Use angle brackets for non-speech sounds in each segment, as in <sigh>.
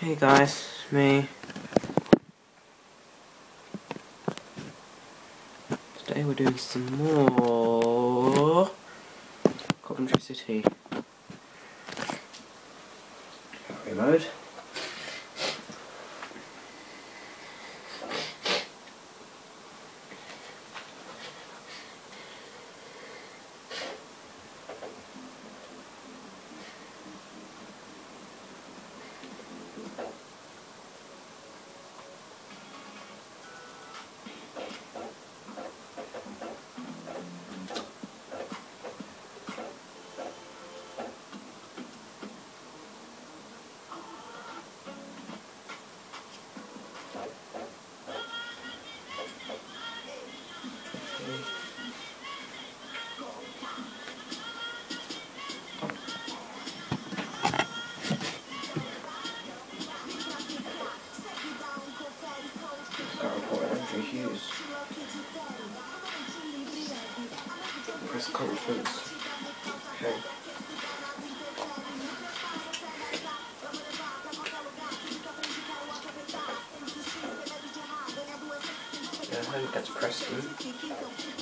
Hey guys, me. Today we're doing some more Coventry City. Reload. Press conference. Okay. Yeah, I that's Preston.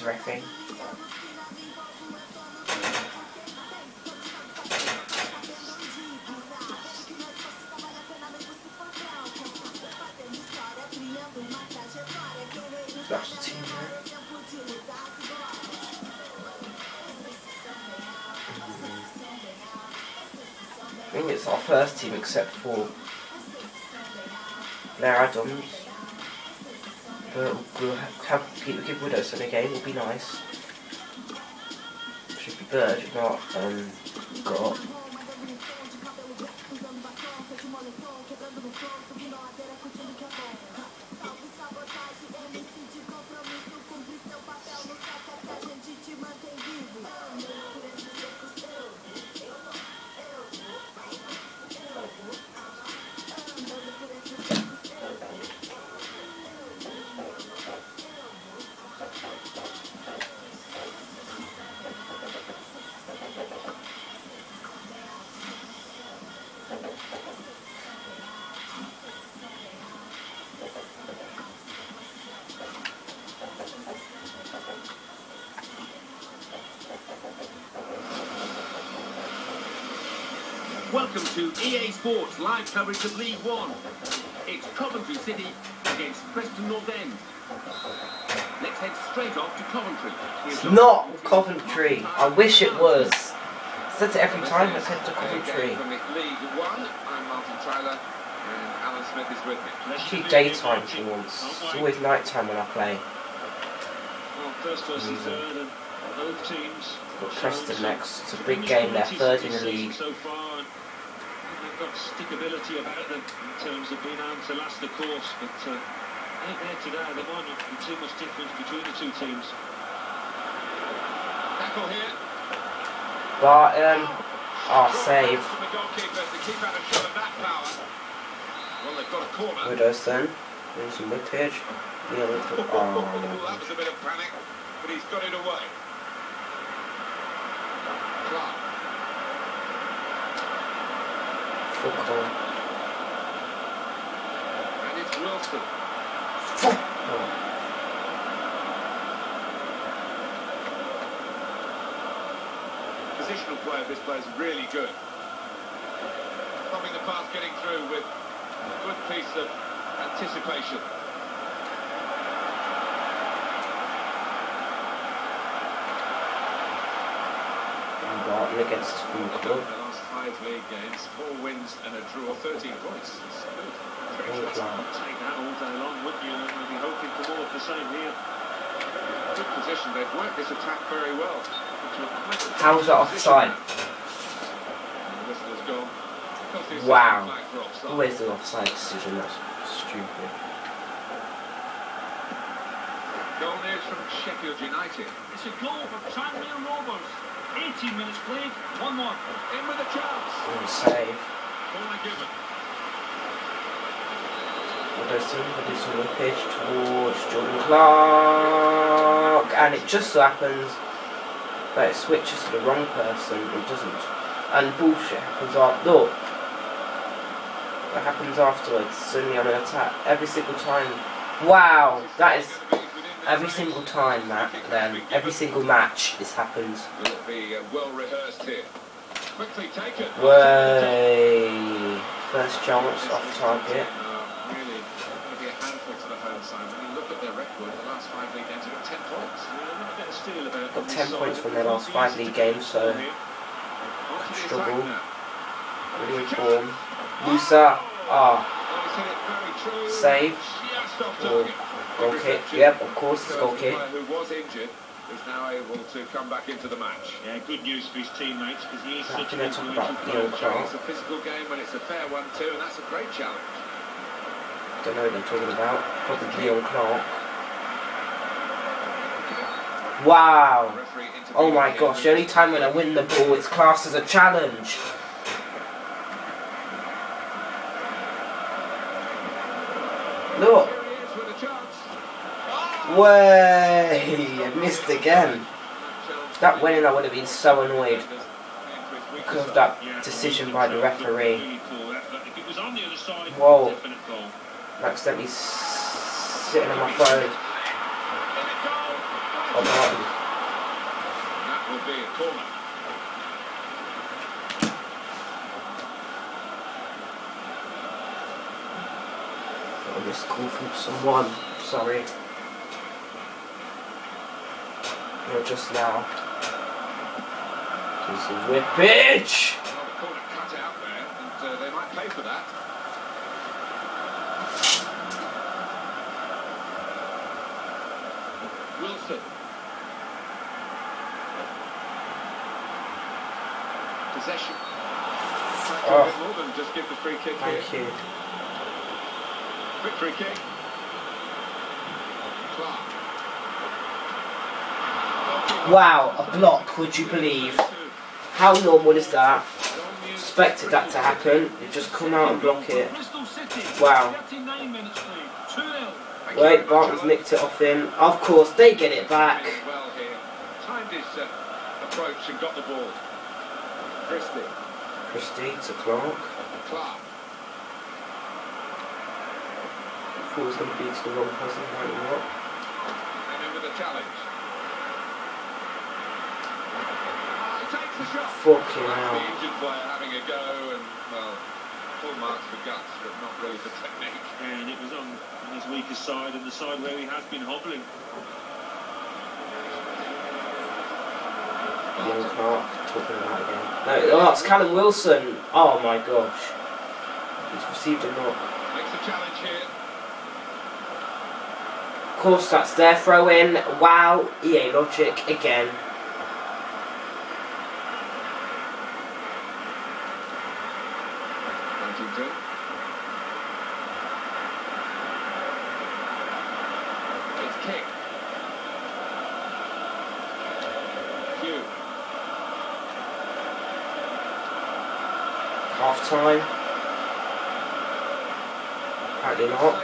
The team. I think it's our first team except for Blair Adams. But we'll ha- have Peter give Widdowson again, will be nice. Should be Bird, not um, got. Welcome to EA Sports live coverage of League One. It's Coventry City against Preston North End. Let's head straight off to Coventry. It's not Coventry. I wish it was. Said it every time. Let's head to Coventry. League One, I'm Martin Tyler, and Alan Smith is with me. Actually, daytime for once. It's always nighttime when I play. Well, first versus Mm. third, and both teams. Got Preston next. It's a big game. They're third in the league. So far, and they've got stickability about them in terms of being able to last the course. But uh, out there today, there might not be too much difference between the two teams. Tackle here. But um, ah, save. From the goalkeeper to keep out a shot of that power. Well, they've got a corner. Widdowson. There's some. Yeah. <laughs> Oh, Oh, that was a bit of panic, but he's got it away. Clarke. Football. And it's Wilson. Oh. Positional play of this player is really good. Stopping the pass getting through with a good piece of anticipation. Against School Club. The last five league games, four wins and a draw, 13 points. It's good. Very All good. Take that all day long, wouldn't you? And we'll be hoping for more of the same here. Good position. They've worked this attack very well. Into a quick How's that offside? And the whistle has gone. Because the Wow. flag for offside. Always the offside decision, that's stupid. Goal news from Sheffield United. It's a goal for Tranmere Rovers. 18 minutes played, one more. In with a chance. Good save. Corner given. Although somebody's on the pitch towards Jordan Clarke, and it just so happens that it switches to the wrong person. It doesn't, and bullshit happens after. Look, what happens afterwards? Suddenly on an attack every single time. Wow, that is every single time, Matt. Then every single match this happens. Way first chance off target. Got 10 points. A bit of steel about Got 10 points from their last five league games, so Struggle. really form. Moussa, ah, Oh. Save. Target. Goal kick. Yep, of course it's Shows goal the kick. Who was injured is now able to come back into the match. Yeah, good news for his teammates because he is Right, such an influential about player. Neil It's a physical game when it's a fair one too, and that's a great challenge. Don't know what I'm talking about. Probably Leon Clarke. Wow. Oh my gosh, the only time when I win the ball it's classed as a challenge. Look. Here he is with a chance. Way! I missed again. That winning I would have been so annoyed because of that decision by the referee. Whoa. I'm accidentally sitting on my phone. Oh. Got a missed call from someone. Sorry. Just now. Just a whippage! Well, the corner cut out there, and they might pay for that. Wilson. Possession. Try to do a Oh. more than just give the free kick Thank here. you. Quick free kick. Clarke. Wow, a block, would you believe? How normal is that? Expected that to happen. You just come out and block it. Wow. 39 minutes played. 2-0. Thank you Wait, Barton's nicked it off him. Of course, they get it back. Approach and got the ball. Christie. To Clarke. Clarke. Thought it was going to be to the wrong person, right not. The challenge. Oh, he takes the shot. Fucking That's hell. the injured player having a go and, well, full marks for guts, but not really for technique. And it was on, on his weakest side and the side where he has been hobbling. Young Clarke talking about it again. No, oh, that's Callum Wilson. Oh my gosh. He's received a knock. Makes the challenge here. Of course, that's their throw in. Wow, EA logic again. Huntington. It's kick. Hugh. Half time. Apparently not.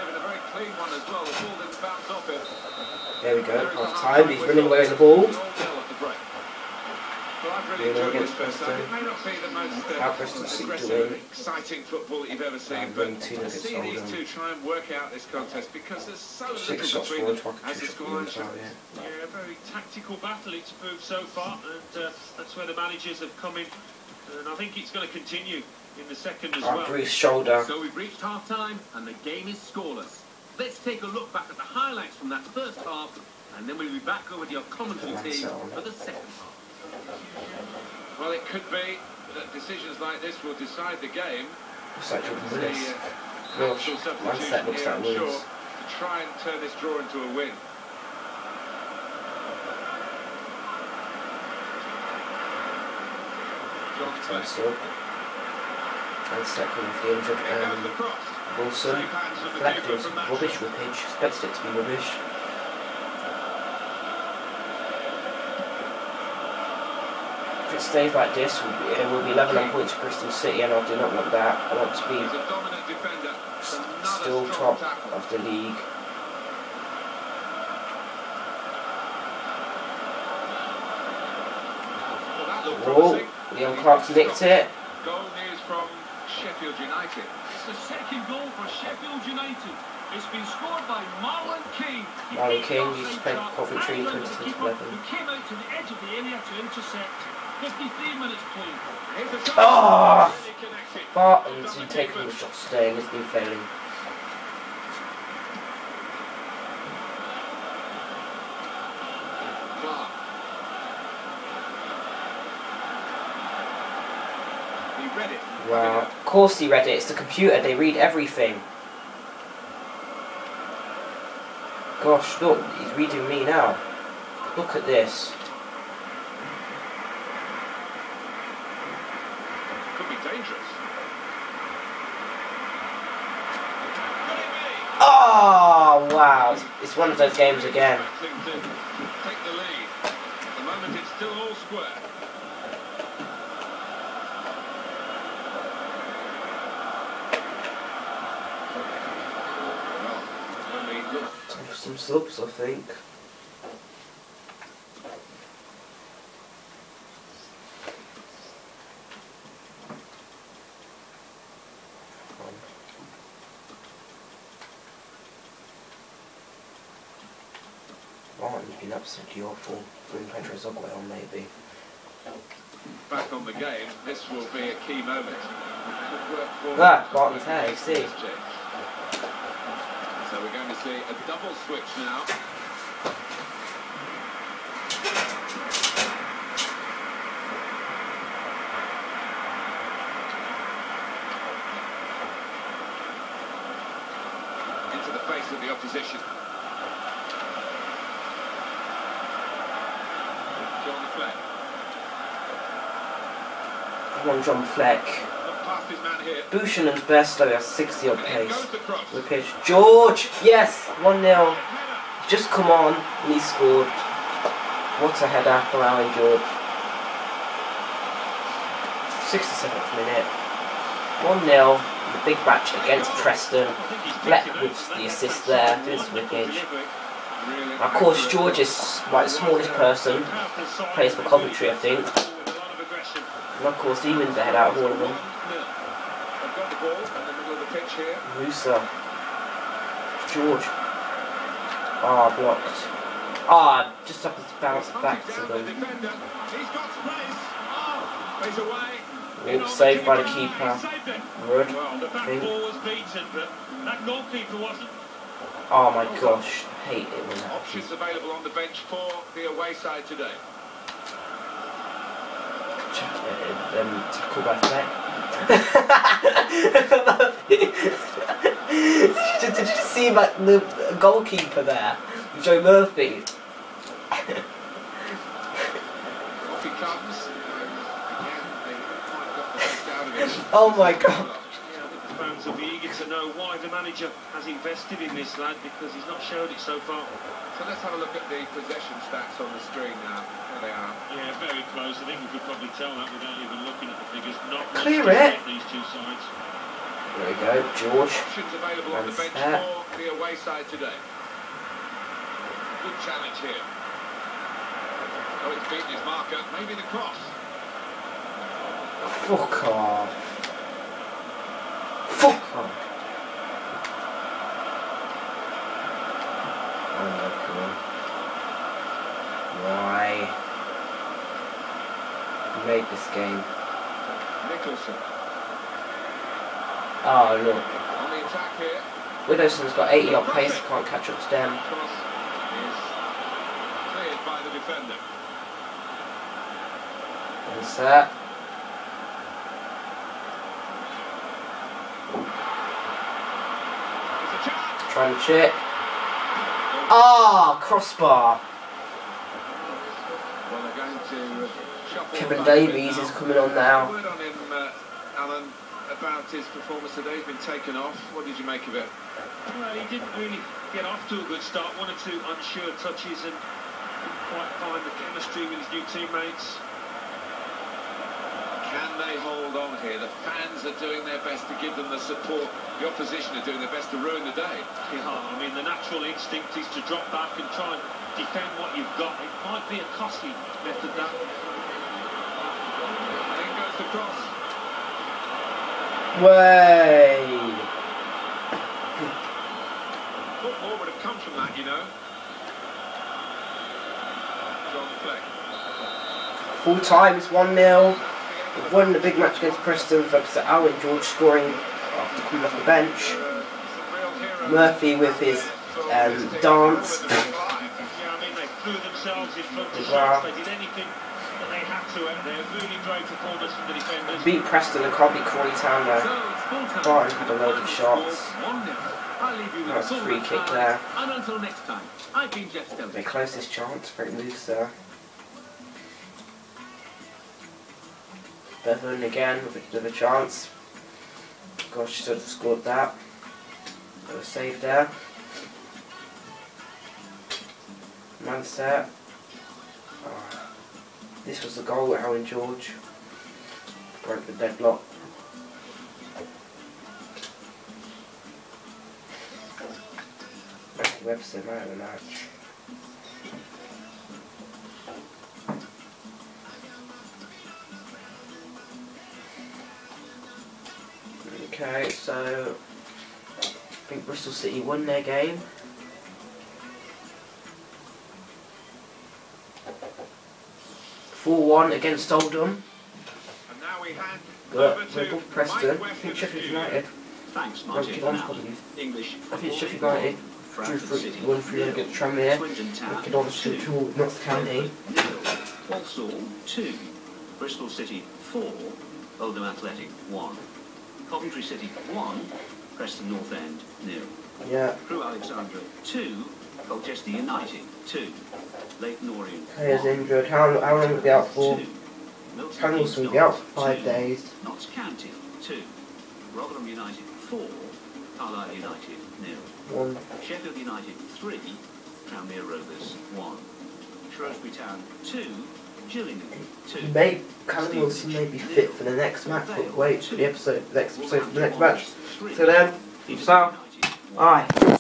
There we go. Half time. He's running away with the ball. How Preston seek to win. exciting football that you've ever seen, And but to see these two try and work out this contest because there's so Six little between them as the scoreline yeah. Yeah, a very tactical battle it's proved so far, and uh, that's where the managers have come in. And I think it's going to continue in the second as Our well. Bruce shoulder. So we've reached half time and the game is scoreless. Let's take a look back at the highlights from that first half and then we'll be back over to your commentary team for the second half. Well, it could be that decisions like this will decide the game. Looks like Jordan The, Willis. uh, Gosh, one set looks like I'm sure, to try and turn this draw into a win. John's Time back. And second the injured um. Wilson. Safe hands from the Fleck keeper was rubbish shot. whippage. Expected it to be rubbish. If it stays like this, we'll be, it will be level on points to Bristol City, and I do not want that. I want to be He's dominant defender. Still top of the league. Well, Whoa. Leon Clarke's did nicked it. Goal news from Sheffield United. It's the second goal for Sheffield United. It's been scored by Marlon King. Marlon King the used to play trap, for Coventry in 2011. keeper Who came out to the edge of the area to intercept. 53 minutes played. Here's the shot. Ah! Really connected. Been taking the keeper. shot today and has been failing. Clarke. He read it. Wow. Of course he read it. It's the computer. They read everything. Gosh, look. He's reading me now. Look at this. Could be dangerous. Oh, wow. It's- It's one of those games again. Take the lead. At the moment, it's still all square. Well, when we look Time for some subs, I think. Martin's been absolutely awful. Bring Pedro Zogway on, maybe. back on the game, this will be a key moment. Good work for Ah, Barton's hair, you see. See a double switch now. Into the face of the opposition. John Fleck. Come John Fleck. Look past his man here. Bushanan's best, though, he 60 on pace. the pitch. George! Yes! 1 0. Just come on, and he scored. What a header for Alan George. 67th minute. 1 0. The big match against Preston. Fleck with the assist there. This wickage. Of course, George is like the smallest person. Plays for Coventry, I think. And of course, he wins the head out of all of them. 1-0. They've got the ball in the middle of the pitch here. Moussa. George. Ah, blocked. Ah, just up his bounce back to them. the defender. He's got space. Oh. Oh, saved by the keeper. Good. Well, the back ball was beaten, but that goalkeeper wasn't. Oh my gosh, I hate it when that Options available on the bench for the away side today. happens. Um, tackle by Fleck. Did, did you see like the goalkeeper there, Joe Murphy? Off he comes. Again, they quite got the best out of it. Oh my God. Yeah, I think the fans will be eager to know why the manager has invested in this lad because he's not showed it so far. So let's have a look at the possession stats on the screen now. There they are. Yeah, very close. I think we could probably tell that without even looking at the figures. Not Clear it. these two sides. There we go, George. Options available on the bench that. for the away side today. Good challenge here. Oh, it's beaten his marker. Maybe the cross. Oh, fuck off. Fuck. Oh my god. Why? You made this game. Nicholson Oh look. on the attack here. Widdowson's got 80 odd pace, can't catch up to them. Cleared by the defender. What's that? It's a chance. Trying to chip. Ah, crossbar. Well, they're going to uh, shuffle Kevin back a bit Davies is coming on now. Word on him, uh, Alan. about his performance today. He's been taken off. What did you make of it? Well, he didn't really get off to a good start. One or two unsure touches and didn't quite find the chemistry with his new teammates. Can they hold on here? The fans are doing their best to give them the support. The opposition are doing their best to ruin the day. Yeah, I mean, the natural instinct is to drop back and try and defend what you've got. It might be a costly method, that. In goes the cross. Way. Thought more would have come from that, you know. John Fleck. Full time, it's 1 0. Won the big match against Preston thanks to Alan George scoring after coming off the bench. Some real heroes. Murphy with his um, dance. Yeah, I mean, they threw themselves in front of Wow. shots. They did anything that they had to out there. Really great performance from the defenders. Beat Preston and can't beat Crawley Town So though. it's full. Barton had a load of shots. 1-0. I'll leave you Nice free kick there. And until next time, I've been Jeff Their closest chance, Frank Moose there. Again with a, with a chance. Gosh, should have scored that. Got a save there. Manset. Oh, this was the goal at Alan George. Broke the deadlock. Matthew Webster, man of the match. Okay, so I think Bristol City won their game. Four one against Oldham. And now we hand over we're to Preston. I think Sheffield. United. Thanks, Martin. On English. I think Sheffield United drew for City, one nil. against Tranmere. On to, two. Notts County. Eh? Walsall, 2. Bristol City, 4. Oldham Athletic, 1. Coventry City, 1. Preston North End, 0. Yeah. Crewe Alexandra, 2. Colchester United, 2. Leyton Orient, Players 1. injured. How, how long will be out for? 2. Milton Callum Keynes Wilson will be out for five 2. days. Notts County, 2. Rotherham United, 4. Carlisle United, 0. One. Sheffield United 3, Tranmere Rovers 1. Shrewsbury Town 2, 2. May Callum Wilson may be fit for the next match, but wait for the episode, the next episode for the next match. So then, peace out. Bye.